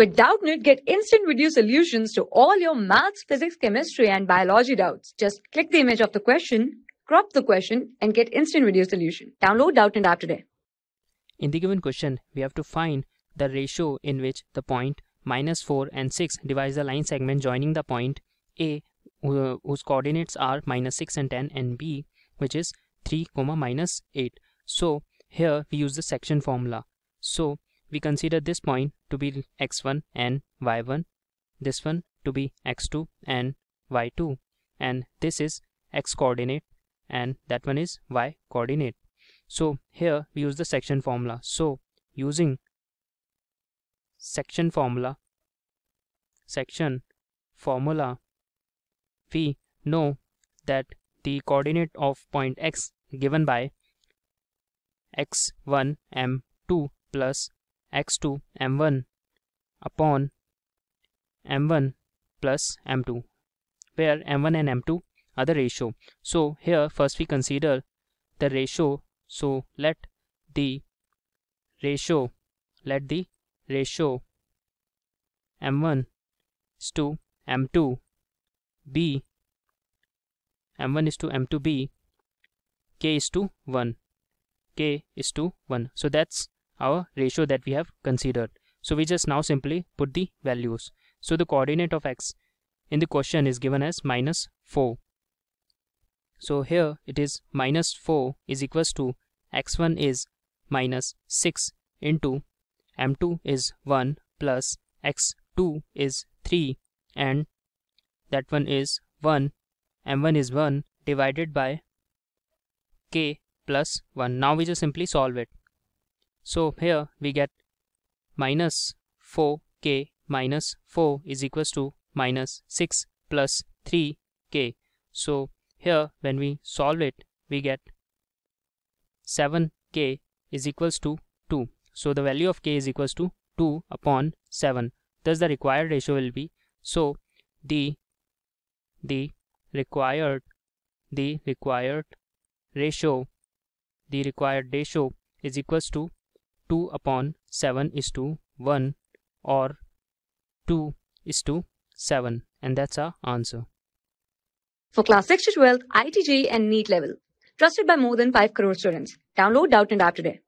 With Doubtnut, get instant video solutions to all your maths, physics, chemistry, and biology doubts. Just click the image of the question, crop the question, and get instant video solution. Download Doubtnut app today. In the given question, we have to find the ratio in which the point minus 4 and 6 divides the line segment joining the point A whose coordinates are minus 6 and 10 and B which is 3 comma minus 8. So here we use the section formula. So we consider this point to be x1 and y1 this one to be x2 and y2 and this is x coordinate and that one is y coordinate. So here we use the section formula. So using section formula section formula we know that the coordinate of point x given by x1 m2 plus x2 m1 upon m1 plus m2 where m1 and m2 are the ratio. So here first we consider the ratio. So let the ratio let the ratio m1 is to m2 b m1 is to m2 b k is to 1 k is to 1 so that's our ratio that we have considered. So we just now simply put the values. So the coordinate of x in the question is given as minus 4. So here it is minus 4 is equals to x1 is minus 6 into m2 is 1 plus x2 is 3 and that one is 1 m1 is 1 divided by k plus 1. Now we just simply solve it. So here we get minus 4k minus 4 is equals to minus 6 plus 3k. So here when we solve it we get 7k is equals to 2. So the value of k is equals to 2 upon 7. Thus the required ratio will be so the the required the required ratio the required ratio is equals to 2 upon 7 is to 1 or 2 is to 7 and that's our answer. For class 6 to 12, IIT JEE and NEET level. Trusted by more than 5 crore students. Download Doubtnut app today.